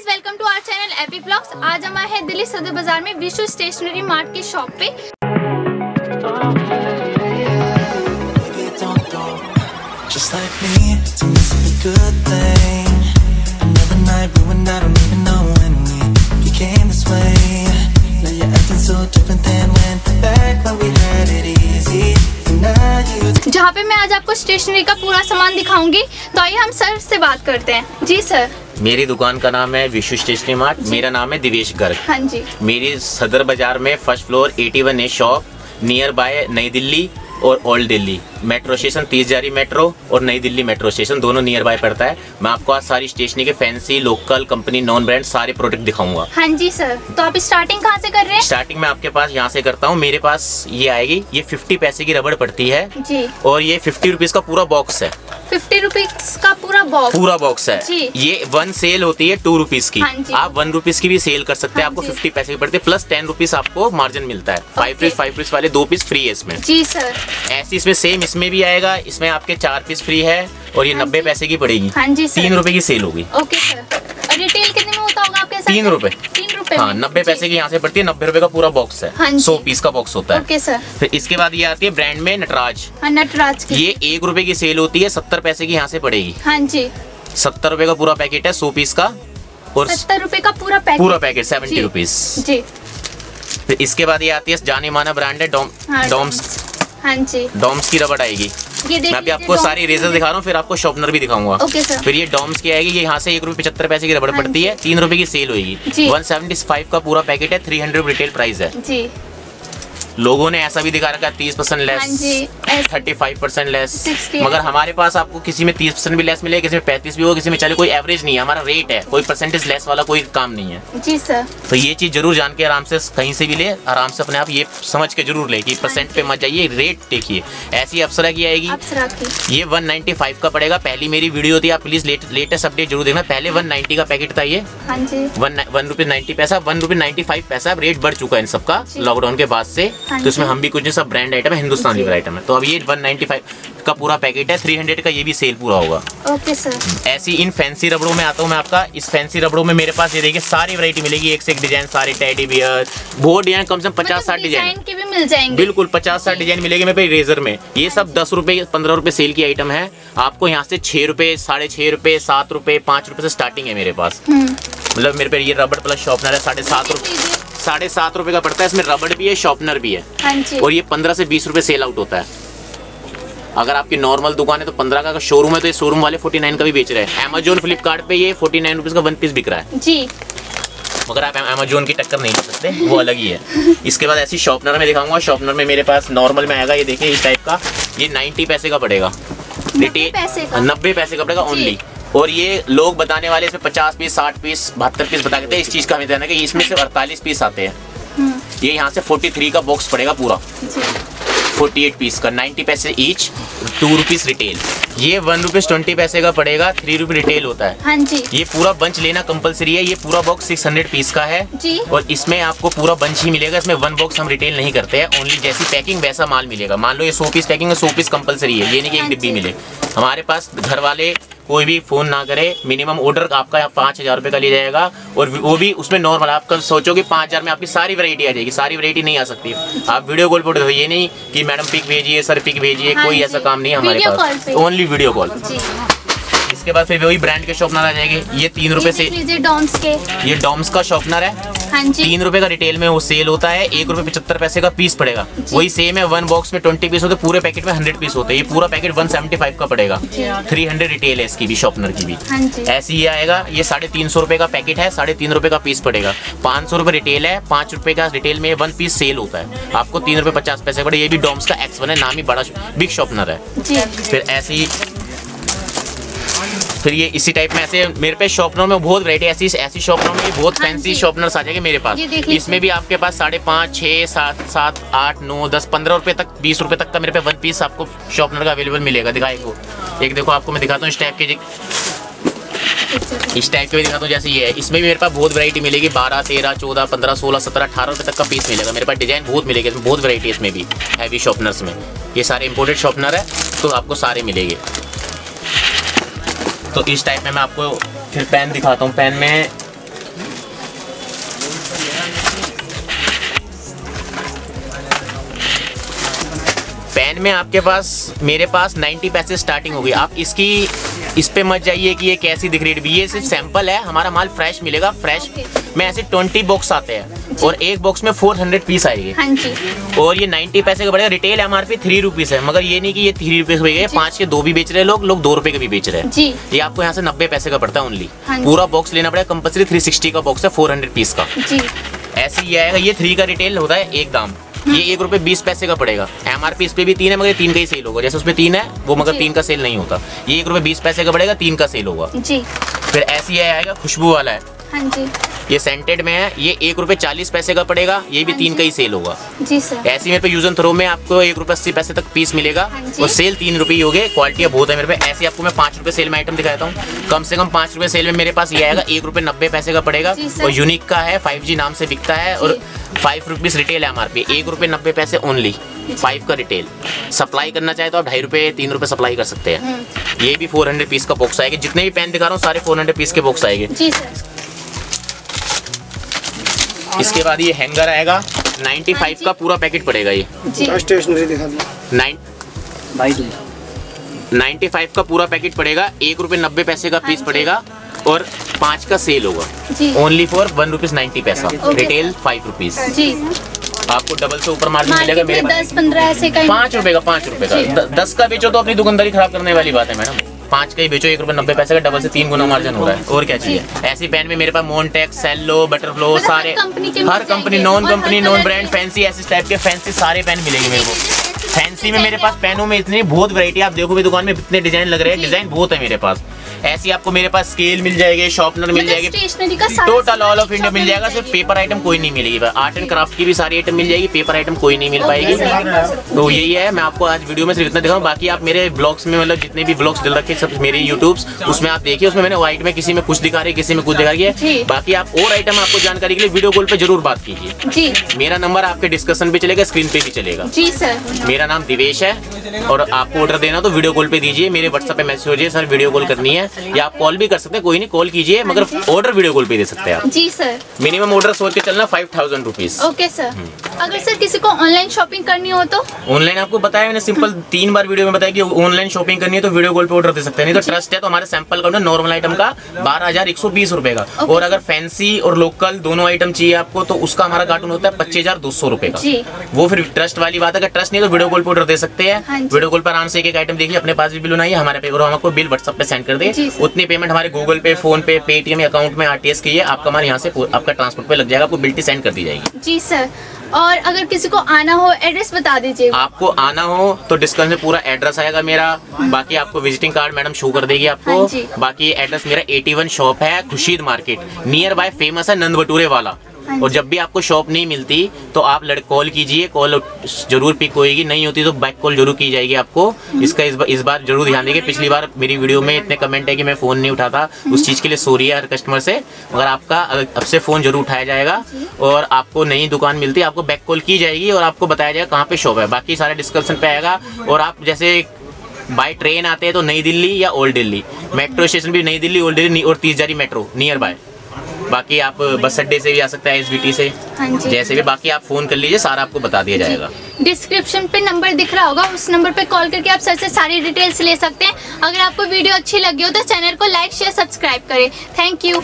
Guys welcome to our channel AP blogs आज हम आए हैं दिल्ली सदर बाज़ार में विश्व स्टेशनरी मार्ट की शॉप पे। जहाँ पे मैं आज आपको स्टेशनरी का पूरा सामान दिखाऊँगी तो आइए हम सर से बात करते हैं। जी सर मेरी दुकान का नाम है विश्व स्टेशनरी मार्ट। मेरा नाम है दिवेश गर्ग। हाँ जी। मेरी सदर बाज़ार में first floor 81 A shop near by Nai Delhi और ओल्ड दिल्ली। मेट्रो स्टेशन तीस जारी मेट्रो और नई दिल्ली मेट्रो स्टेशन दोनों नियर बाय पड़ता है। मैं आपको आज सारी स्टेशनरी के fancy local company non brand सारे प्रोडक्ट दिखाऊँगा। हाँ जी सर तो आप स्टार्टिंग कहाँ से कर रहे हैं? स्टार्टिंग में आपके पास यहाँ से करता हूँ। मेरे पास ये आएगी। ये 50 पैसे की रबड़ पड़ती है जी। और ये 50 रुपीज़ का पूरा बॉक्स है। फिफ्टी रुपीज़ का पूरा बॉक्स पूरा बॉक्स है। जी। ये वन सेल होती है टू रुपीज़ की। हाँ जी। आप वन रुपीज़ की भी सेल कर सकते हैं। हाँ आपको फिफ्टी पैसे की पड़ती है। प्लस टेन रुपीज़ आपको मार्जिन मिलता है। फाइव। पीस फाइव पीस वाले दो पीस फ्री है इसमें। जी सर ऐसी इसमें सेम इसमें भी आएगा इसमें आपके चार पीस फ्री है और ये हाँ नब्बे पैसे की पड़ेगी। हाँ जी तीन रुपए की सेल होगी। ओके सर रिटेल कितने में होता होगा आपके साथ तीन रुपए। तीन रुपए हाँ नब्बे पैसे की यहाँ से पड़ती है नब्बे रुपए का पूरा बॉक्स हाँ। है। सौ पीस का बॉक्स होता है। ओके सर फिर इसके बाद ये आती है ब्रांड में नटराज। हाँ नटराज की। ये एक रुपए की सेल होती है सत्तर पैसे की यहाँ से पड़ेगी। हाँ जी। सत्तर रुपए का पूरा पैकेट है सौ पीस का। और सत्तर रुपए का पूरा पैकेट पूरा पैकेट सेवेंटी। रुपीज़ जी। फिर इसके बाद ये आती है जाने माना ब्रांड है डॉम हाँ डॉम्स। हाँ जी। डॉम्स की रबड़ आएगी। ये मैं अभी आपको सारी रेजर दिखा रहा हूँ फिर आपको शॉपनर भी दिखाऊँगा। ओके सर फिर ये डॉम्स की आएगी ये यहाँ से एक रुपये पचहत्तर पैसे की रबड़ हाँ पड़ती है तीन रुपए की सेल होगी वन सेवेंटी फाइव का पूरा पैकेट है थ्री हंड्रेड रिटेल प्राइस है। जी। लोगों ने ऐसा भी दिखा रखा है तीस परसेंट हाँ less thirty five percent less मगर हमारे पास आपको किसी में तीस परसेंट भी लेस मिलेगा किसी में पैंतीस भी होगा किसी में चले कोई एवरेज नहीं है हमारा रेट है कोई परसेंटेज लेस वाला कोई काम नहीं है। जी सर तो ये चीज़ ज़रूर जान के आराम से कहीं से भी ले आराम से अपने आप ये समझ के ज़रूर ले कि परसेंट पे मत जाइए रेट देखिए। ऐसी अप्सरा की आएगी। ये 195 का पड़ेगा। पहली मेरी वीडियो थी आप प्लीज़ लेटेस्ट अपडेट ज़रूर देखना। पहले 190 का पैकेट था ये। हाँ वन वन रुपये नाइन्टी पैसा वन रुपये नाइन्टी फाइव पैसा रेट बढ़ चुका है इन सबका लॉकडाउन के बाद से। हाँ तो इसमें हम भी कुछ नहीं सब ब्रांड आइटम है हिंदुस्तान। लीवर आइटम है तो अब ये वन नाइन्टी फाइव का पूरा पैकेट है थ्री हंड्रेड का ये भी सेल पूरा होगा। ओके सर ऐसी इन फैंसी रबड़ों में आता हूँ मैं आपका इस फैंसी रबड़ों में मेरे पास ये देखिए सारी वैरायटी मिलेगी एक से एक डिज़ाइन सारे टेडी बियर बहुत डिज़ाइन कम से कम पचास साठ डिज़ाइन डिज़ाइन के भी मिल जाएँगे। बिल्कुल पचास साठ डिज़ाइन मिलेगी मेरे पे रेजर में। ये सब दस रुपए पंद्रह रुपए सेल की आइटम है। आपको यहाँ से छह रुपए साढ़े छह रुपए सात रुपए पाँच रुपए से स्टार्टिंग है मेरे पास। हम्म। मतलब मेरे पे ये रबड़ प्लस शॉपनर है साढ़े सात रुपए। साढ़े सात रुपए का पड़ता है इसमें रबड़ भी है शॉर्पनर भी है। हाँ जी। और ये पंद्रह से बीस रुपए सेल आउट होता है। अगर आपकी नॉर्मल दुकान है तो पंद्रह का अगर शोरूम है तो ये शोरूम वाले फोर्टी नाइन का भी बेच रहे हैं। अमेजोन फ्लिपकार्ट पे ये फोर्टी नाइन रुपीज़ का वन पीस बिक रहा है। जी। मगर आप अमेजोन की टक्कर नहीं ले सकते वो अलग ही है। इसके बाद ऐसी शॉर्पनर में दिखाऊँगा शॉर्पनर में मेरे पास नॉर्मल में आएगा ये देखिए इस टाइप का। ये नाइन्टी पैसे का पड़ेगा? नब्बे पैसे का। पड़ेगा ओनली और ये लोग बताने वाले इसमें पचास पीस साठ पीस बहत्तर पीस बता देते हैं। इस चीज़ का हमें ध्यान है कि इसमें सिर्फ़ अड़तालीस पीस आते हैं। हम्म। ये यहाँ से 43 का बॉक्स पड़ेगा पूरा। फोर्टी एट पीस का 90 पैसे ईच टू रुपीज़ रिटेल ये वन रुपीज़ ट्वेंटी पैसे का पड़ेगा थ्री रुपी रिटेल होता है। हाँ जी। ये पूरा बंच लेना कंपलसरी है ये पूरा बॉक्स 600 पीस का है। जी। और इसमें आपको पूरा बंच ही मिलेगा इसमें वन बॉक्स हम रिटेल नहीं करते हैं ओनली जैसी पैकिंग वैसा माल मिलेगा। मान लो ये सौ पीस पैकिंग है सौ पीस कंपलसरी है ये नहीं कि एक हाँ डिब्बी मिले। हमारे पास घर वाले कोई भी फ़ोन ना करे मिनिमम ऑर्डर आपका पाँच हज़ार रुपये का ले जाएगा और वो भी उसमें नॉर्मल आप कल सोचोगे पाँच हज़ार में आपकी सारी वैरायटी आ जाएगी सारी वैरायटी नहीं आ सकती। आप वीडियो कॉल पर ये नहीं कि मैडम पिक भेजिए सर पिक भेजिए हाँ कोई ऐसा काम नहीं है हमारे पास। ओनली वीडियो कॉल इसके बाद फिर वही ब्रांड के शॉपनर आ जाएँगे। ये तीन रूपए ऐसी से डॉम्स के। ये डॉम्स का शॉपनर है। हाँ जी। तीन रुपए का रिटेल में वो सेल होता है एक रुपए पचहत्तर पैसे का पीस पड़ेगा। वही सेम है वन बॉक्स में ट्वेंटी पीस होते हैं, पूरे पैकेट में हंड्रेड पीस होते हैं ये पूरा पैकेट वन सेवेंटी फाइव का पड़ेगा। थ्री हंड्रेड रिटेल है इसकी भी शॉपनर की भी। हाँ ऐसी ही आएगा ये साढ़े तीन सौ रुपए का पैकेट है साढ़े तीन रुपए का पीस पड़ेगा। पाँच सौ रुपए रिटेल है पाँच रुपए का रिटेल में वन पीस सेल होता है। आपको तीन रुपए पचास पैसे पड़े ये भी डॉम्स का एक्स वन है नाम ही बड़ा बिग शॉपनर है। फिर ऐसे ही फिर ये इसी टाइप में ऐसे मेरे पे शॉपनर में बहुत वैरायटी ऐसी ऐसी शॉपनर में बहुत हाँ फैंसी जी। शॉपनर्स आ जाएँगे मेरे पास। इसमें भी आपके पास साढ़े पाँच छः सात सात आठ नौ दस पंद्रह रुपये तक बीस रुपये तक का मेरे पे वन पीस आपको शॉपनर का अवेलेबल मिलेगा। दिखाए को एक देखो आपको मैं दिखाता हूँ इस टाइप के इस टाइप के भी दिखाता हूँ जैसे ये है। इसमें भी मेरे पास बहुत वैरायटी मिलेगी। बारह तेरह चौदह पंद्रह सोलह सत्रह अठारह रुपये तक का पीस मिलेगा। मेरे पास डिज़ाइन बहुत मिलेगी इसमें बहुत वैरायटी है इसमें भी हैवी शॉपनर्स में। ये सारे इंपोर्टेड शॉपनर है तो आपको सारे मिलेंगे। तो इस टाइप में मैं आपको फिर पेन दिखाता हूँ। पेन में पेन में आपके पास मेरे पास 90 पैसे स्टार्टिंग हो गई आप इसकी इस पे मत जाइए कि ये कैसी दिख रही है। ये सिर्फ़ सैंपल है हमारा माल फ्रेश मिलेगा फ्रेश में ऐसे 20 बॉक्स आते हैं। और एक बॉक्स में 400 पीस आएगी। हाँ जी। और ये 90 पैसे का पड़ेगा retail M R P three rupees है। मगर ये नहीं कि ये थ्री रुपीज़ हो गए पाँच के दो भी बेच रहे लोग लोग दो रुपए के भी बेच रहे हैं। जी। ये आपको यहाँ से नब्बे पैसे का पड़ता है ओनली हाँ पूरा बॉक्स लेना पड़ेगा। कंपल्सरी थ्री सिक्सटी का बॉक्स है फोर हंड्रेड पीस का। जी। ऐसे ही आएगा। ये थ्री का रिटेल होता है एक दाम। ये एक रुपए बीस पैसे का पड़ेगा। एम आर पी इस पे भी तीन है मगर तीन का ही सेल होगा। जैसे उसमें तीन है वो मगर तीन का सेल नहीं होता। ये एक रुपए बीस पैसे का पड़ेगा तीन का सेल होगा। जी। फिर ऐसे ही आएगा खुशबू वाला है। हाँ जी। ये सेंटेड में है ये एक रुपए चालीस पैसे का पड़ेगा ये भी हाँ तीन का ही सेल होगा। जी सर ऐसे मेरे पे यूज़ एंड थ्रो में आपको एक रुपए अस्सी पैसे तक पीस मिलेगा हाँ और सेल तीन रुपए ही गए क्वालिटी बहुत है मेरे पे। ऐसे आपको मैं पाँच रुपए सेल में आइटम दिखाता हूँ। कम से कम पाँच रुपए सेल में मेरे पास ये आएगा एक रुपए नब्बे पैसे का पड़ेगा और यूनिक का है फाइव जी नाम से बिकता है और फाइव रुपीज़ रिटेल है पी एक रुपए नब्बे पैसे ओनली फाइव का रिटेल सप्लाई करना चाहे तो आप ढाई रुपए तीन रुपए सप्लाई कर सकते हैं। हम्म। ये भी फोर हंड्रेड पीस का बॉक्स आएगा जितने भी पेन दिखा रहा हूँ सारे फोर हंड्रेड पीस के बॉक्स आएँगे। जी सर इसके बाद ये हैंगर आएगा। 95 हाँ का पूरा पैकेट पड़ेगा ये। स्टेशनरी दिखा दो। नाइन भाई तुम 95 का पूरा पैकेट पड़ेगा। एक रुपए नब्बे पैसे का हाँ पीस पड़ेगा और पाँच का सेल होगा। Only for one rupees ninety पैसा रिटेल फाइव रुपीज़ आपको डबल से ऊपर मार्जिन मिलेगा मेरे पास दस पंद्रह ऐसे का पाँच रुपए का पाँच रुपए का। दस का बेचो तो अपनी दुकानदारी खराब करने वाली बात है मैडम। पाँच का ही बेचो एक रुपये नब्बे पैसे का डबल से तीन गुना मार्जिन हो रहा है। और क्या चाहिए? ऐसी पेन में मेरे पास मोनटेक्स सेलो बटरफ्लो सारे हर company non company non brand. Fancy ऐसे टाइप के फैंसी सारे पेन मिलेंगे मेरे को। फैंसी में मेरे पास पेनों में इतनी बहुत वैरायटी आप देखोगे दुकान में इतने डिज़ाइन लग रहे हैं। डिज़ाइन बहुत है मेरे पास। ऐसी आपको मेरे पास स्केल मिल जाएगी शॉर्पनर मिल जाएगी। स्टेशनरी का टोटल ऑल ऑफ़ इंडिया मिल जाएगा सिर्फ़ पेपर आइटम कोई नहीं मिलेगी आर्ट एंड क्राफ्ट की भी सारी आइटम मिल जाएगी पेपर आइटम कोई नहीं मिल पाएगी। तो यही है मैं आपको आज वीडियो में सिर्फ़ इतना दिखाऊँ। बाकी आप मेरे ब्लॉग्स में मतलब जितने भी ब्लॉग्स डल रखे सब मेरे यूट्यूब उसमें आप देखिए उसमें मैंने व्हाइट में किसी में कुछ दिखा रही है किसी में कुछ दिखा रही है। बाकी आप और आइटम आपको जानकारी के लिए वीडियो कॉल पर ज़रूर बात कीजिए। जी। मेरा नंबर आपके डिस्कशन पे चलेगा स्क्रीन पे भी चलेगा। जी सर मेरा नाम दिवेश है और आपको ऑर्डर देना तो वीडियो कॉल पे दीजिए मेरे व्हाट्सएप पे मैसेज हो जाए सर वीडियो कॉल करनी है। या आप कॉल भी कर सकते हैं कोई नहीं कॉल कीजिए मगर ऑर्डर वीडियो कॉल पे दे सकते हैं आप। जी सर मिनिमम ऑर्डर सोच के चलना five thousand rupees okay sir अगर सर किसी को ऑनलाइन शॉपिंग करनी हो तो? ऑनलाइन आपको बताया मैंने सिंपल तीन बार वीडियो में बताया कि ऑनलाइन शॉपिंग करनी है तो वीडियो कॉल पे ऑर्डर दे सकते हैं। नहीं तो ट्रस्ट है तो हमारे सैंपल का नॉर्मल आइटम का बारह हज़ार एक सौ बीस रुपए का। और अगर फैंसी और लोकल दोनों आइटम चाहिए आपको तो उसका हमारा कार्टून होता है पच्चीस हज़ार दो सौ रुपए का। वो फिर ट्रस्ट वाली बात है अगर ट्रस्ट नहीं तो वीडियो कॉल पे ऑर्डर दे सकते हैं। हाँ वीडियो कॉल पर आराम से एक एक आइटम देखिए अपने पास भी बिल बनाइए हमारे पे और हम आपको बिल व्हाट्सएप पे सेंड कर दे। उतनी पेमेंट हमारे गूगल पे फ़ोन पे पेटीएम अकाउंट में आरटीएस की है। आपका हमारे यहाँ से आपका ट्रांसपोर्ट पे लग जाएगा। आपको बिल्टी सेंड कर दी जाएगी। जी सर। और अगर किसी को आना हो एड्रेस बता दीजिए। आपको आना हो तो डिस्काउंट में पूरा एड्रेस आएगा मेरा। बाकी आपको विजिटिंग कार्ड मैडम शो कर देगी आपको। हाँ बाकी एड्रेस मेरा 81 शॉप है Khurshid market near by famous है नंद बटूरे वाला। और जब भी आपको शॉप नहीं मिलती तो आप लड़ कॉल कीजिए कॉल ज़रूर पिक होएगी नहीं होती तो बैक कॉल ज़रूर की जाएगी आपको। हम्म। इसका इस बार इस बार ज़रूर ध्यान देंगे। पिछली बार मेरी वीडियो में इतने कमेंट है कि मैं फ़ोन नहीं उठाता हम्म। उस चीज़ के लिए सॉरी है हर कस्टमर से मगर आपका अब से फ़ोन ज़रूर उठाया जाएगा और आपको नई दुकान मिलती आपको बैक कॉल की जाएगी और आपको बताया जाएगा कहाँ पे शॉप है। बाकी सारे डिस्क्रिप्शन पे आएगा और आप जैसे बाय ट्रेन आते हैं तो नई दिल्ली या ओल्ड दिल्ली। मेट्रो स्टेशन भी नई दिल्ली ओल्ड दिल्ली और तीस जारी मेट्रो नियर बाय बाकी आप बस अड्डे से भी आ सकते हैं एसबीटी से। हाँ जैसे भी बाकी आप फ़ोन कर लीजिए सारा आपको बता दिया जाएगा। डिस्क्रिप्शन पे नंबर दिख रहा होगा उस नंबर पे कॉल करके आप सर से सारी डिटेल्स ले सकते हैं। अगर आपको वीडियो अच्छी लगी हो तो चैनल को लाइक शेयर सब्सक्राइब करें। Thank you.